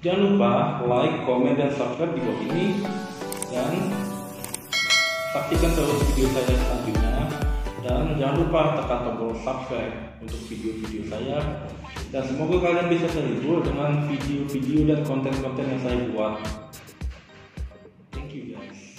Jangan lupa like, komen, dan subscribe di bawah ini dan saksikan terus video saya selanjutnya dan jangan lupa tekan tombol subscribe untuk video-video saya dan semoga kalian bisa terhibur dengan video-video dan konten-konten yang saya buat. Thank you guys.